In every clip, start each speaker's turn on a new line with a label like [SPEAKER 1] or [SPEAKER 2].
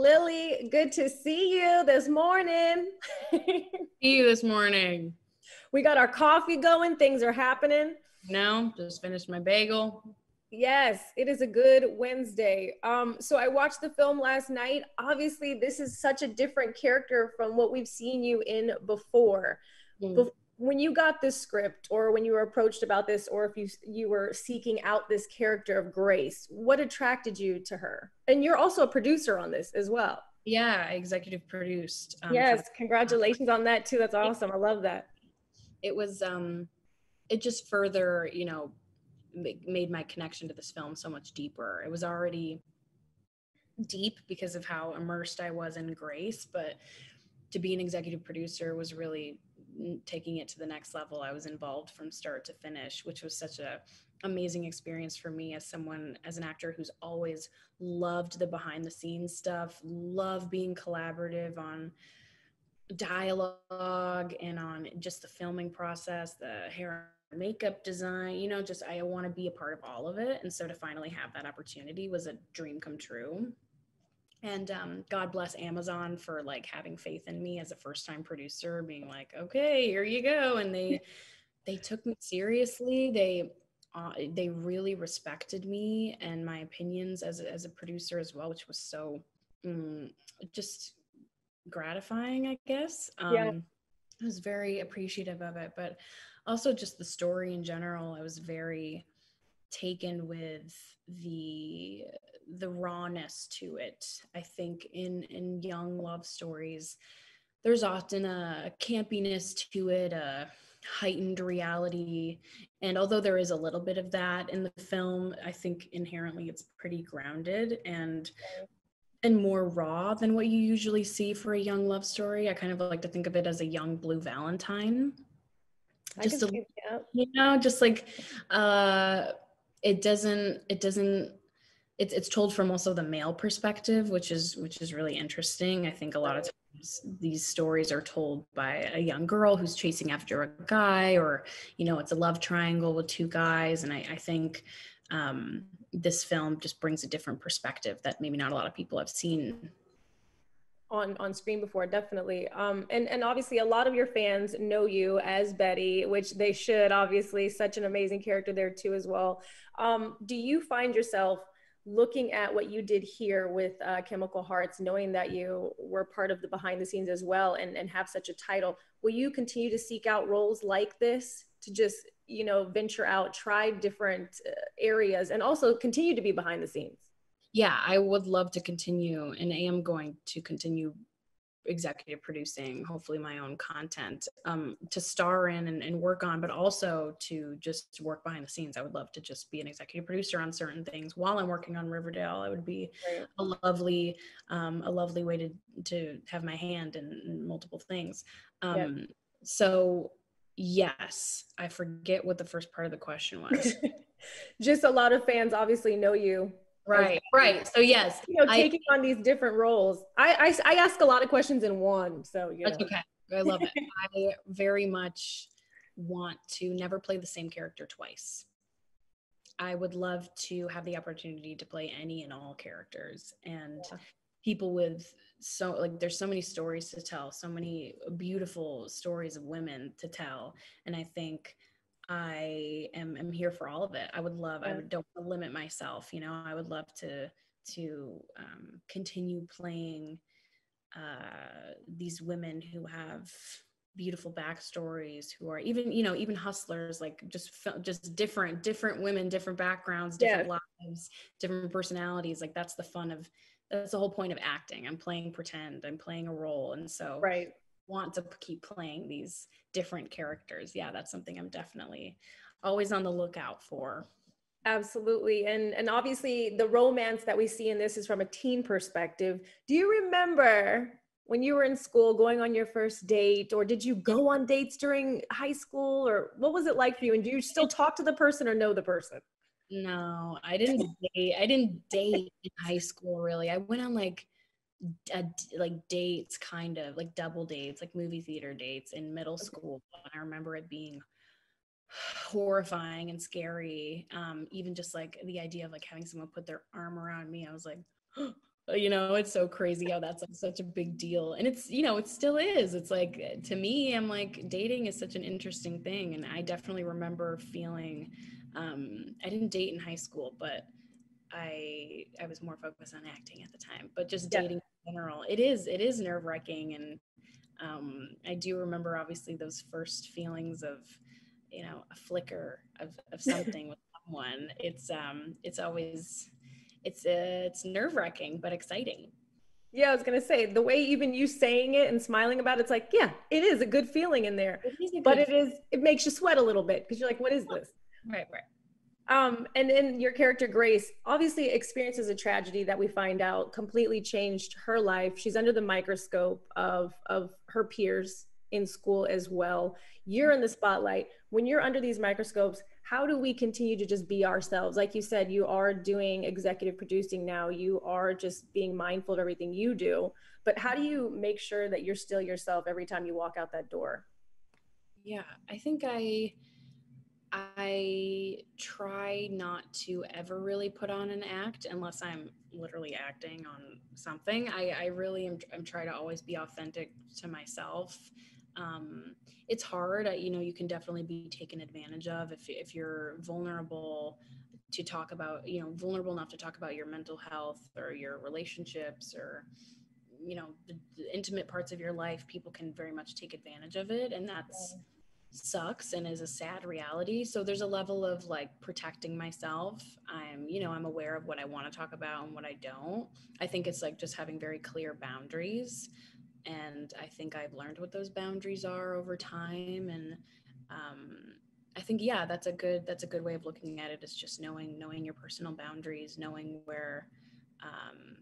[SPEAKER 1] Lili, good to see you this morning.
[SPEAKER 2] see you this morning.
[SPEAKER 1] We got our coffee going, things are happening.
[SPEAKER 2] No, just finished my bagel.
[SPEAKER 1] Yes, it is a good Wednesday. Um, so I watched the film last night. Obviously, this is such a different character from what we've seen you in before. Mm. Be- when you got this script or when you were approached about this or if you you were seeking out this character of grace what attracted you to her? And you're also a producer on this as well.
[SPEAKER 2] Yeah executive produced
[SPEAKER 1] um, yes congratulations on that too. That's awesome. I love that.
[SPEAKER 2] It was um it just further you know made my connection to this film so much deeper. It was already deep because of how immersed i was in grace but to be an executive producer was really taking it to the next level i was involved from start to finish which was such a amazing experience for me as someone as an actor who's always loved the behind the scenes stuff love being collaborative on dialogue and on just the filming process the hair makeup design you know just i want to be a part of all of it. And so to finally have that opportunity was a dream come true and um, god bless amazon for like having faith in me as a first time producer being like okay here you go. And they they took me seriously. They uh, they really respected me and my opinions as a, as a producer as well which was so um, just gratifying i guess. Um, yeah. i was very appreciative of it but also just the story in general i was very taken with the the rawness to it. I think in in young love stories, there's often a campiness to it, a heightened reality. And although there is a little bit of that in the film, I think inherently it's pretty grounded and and more raw than what you usually see for a young love story. I kind of like to think of it as a young blue valentine. Just a, you know, just like uh it doesn't it doesn't it's it's told from also the male perspective, which is which is really interesting. I think a lot of times these stories are told by a young girl who's chasing after a guy, or you know, it's a love triangle with two guys. And I, I think um, this film just brings a different perspective that maybe not a lot of people have seen
[SPEAKER 1] on on screen before definitely um and and obviously a lot of your fans know you as betty which they should obviously such an amazing character there too as well um do you find yourself looking at what you did here with uh, Chemical Hearts, knowing that you were part of the behind the scenes as well and, and have such a title, will you continue to seek out roles like this to just, you know, venture out, try different uh, areas, and also continue to be behind the scenes?
[SPEAKER 2] Yeah, I would love to continue and I am going to continue executive producing hopefully my own content um, to star in and, and, work on but also to just work behind the scenes. I would love to just be an executive producer on certain things while i'm working on riverdale. It would be right. a lovely um, a lovely way to to have my hand in, in multiple things. Um, so yes i forget what the first part of the question was.
[SPEAKER 1] Just a lot of fans obviously know you
[SPEAKER 2] Right, right. So yes,
[SPEAKER 1] you know, taking I, on these different roles. I, I, I ask a lot of questions in one, so you
[SPEAKER 2] know. That's okay. I love it. I very much want to never play the same character twice. I would love to have the opportunity to play any and all characters and yeah. people with so like there's so many stories to tell, so many beautiful stories of women to tell, and I think I am, am here for all of it. I would love. I would, don't want to limit myself, you know, I would love to, to um, continue playing uh, these women who have beautiful backstories who are even you know even hustlers like just just different different women different backgrounds different yeah. lives different personalities like that's the fun of that's the whole point of acting i'm playing pretend i'm playing a role and so
[SPEAKER 1] right
[SPEAKER 2] want to keep playing these different characters. Yeah that's something i'm definitely always on the lookout for.
[SPEAKER 1] Absolutely. And and obviously the romance that we see in this is from a teen perspective. Do you remember when you were in school going on your first date or did you go on dates during high school or what was it like for you? And do you still talk to the person or know the person?
[SPEAKER 2] No i didn't date i didn't date in high school really. I went on like a, like dates kind of like double dates like movie theater dates in middle school. And i remember it being horrifying and scary um even just like the idea of like having someone put their arm around me. I was like you know it's so crazy how that's like such a big deal. And it's you know it still is. It's like to me i'm like dating is such an interesting thing. And i definitely remember feeling um i didn't date in high school but i i was more focused on acting at the time. But just dating general it is it is nerve wracking and um i do remember obviously those first feelings of you know a flicker of, of something with someone it's um it's always it's uh, it's nerve wracking but exciting.
[SPEAKER 1] Yeah, I was gonna say the way even you saying it and smiling about it, it's like, yeah, it is a good feeling in there. but it is it makes you sweat a little bit because you're like, what is this?
[SPEAKER 2] Right, right.
[SPEAKER 1] Um, and then your character Grace obviously experiences a tragedy that we find out completely changed her life. She's under the microscope of of her peers in school as well. You're in the spotlight. When you're under these microscopes, how do we continue to just be ourselves like you said you are doing executive producing now you are just being mindful of everything you do but how do you make sure that you're still yourself every time you walk out that door
[SPEAKER 2] yeah i think i i try not to ever really put on an act unless i'm literally acting on something i i really am i'm trying to always be authentic to myself um, it's hard. You know, you can definitely be taken advantage of if, if you're vulnerable to talk about, you know, vulnerable enough to talk about your mental health or your relationships or, you know, the, the intimate parts of your life. People can very much take advantage of it. And that's, sucks and is a sad reality. So there's a level of like protecting myself. I'm you know i'm aware of what i want to talk about and what i don't. I think it's like just having very clear boundaries. And I think I've learned what those boundaries are over time. And um, I think yeah that's a good that's a good way of looking at it is just knowing knowing your personal boundaries knowing where um,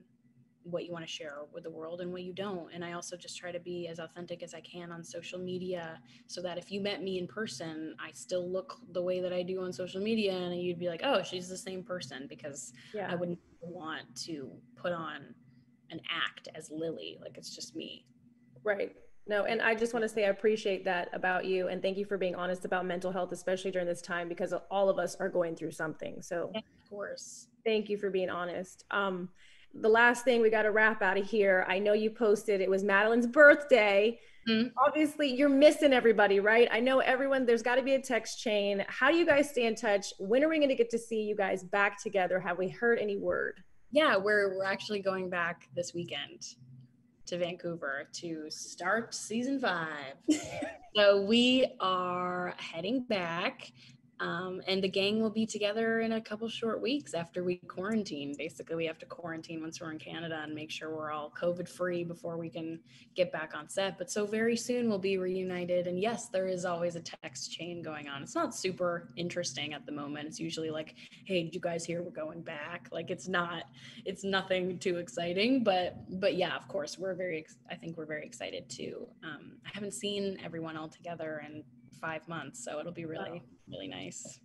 [SPEAKER 2] what you want to share with the world and what you don't and I also just try to be as authentic as I can on social media so that if you met me in person I still look the way that I do on social media and you'd be like oh she's the same person because yeah. I wouldn't want to put on an act as Lili. Like it's just me.
[SPEAKER 1] Right. No, and I just want to say I appreciate that about you and thank you for being honest about mental health, especially during this time because all of us are going through something. So
[SPEAKER 2] of course.
[SPEAKER 1] Thank you for being honest. Um, the last thing we got to wrap out of here. I know you posted it was Madeline's birthday. Mm-hmm. Obviously, you're missing everybody, right? I know everyone, there's got to be a text chain. How do you guys stay in touch? When are we going to get to see you guys back together? Have we heard any word?
[SPEAKER 2] yeah, we're we're actually going back this weekend to Vancouver to start season five. so we are heading back um, and the gang will be together in a couple short weeks after we quarantine. Basically, we have to quarantine once we're in Canada and make sure we're all COVID free before we can get back on set. But so very soon we'll be reunited. And yes, there is always a text chain going on. It's not super interesting at the moment. It's usually like, hey, did you guys hear we're going back? Like it's not, it's nothing too exciting. But but yeah, of course, we're very, I think we're very excited too. Um, I haven't seen everyone all together and five months. So it'll be really, really nice.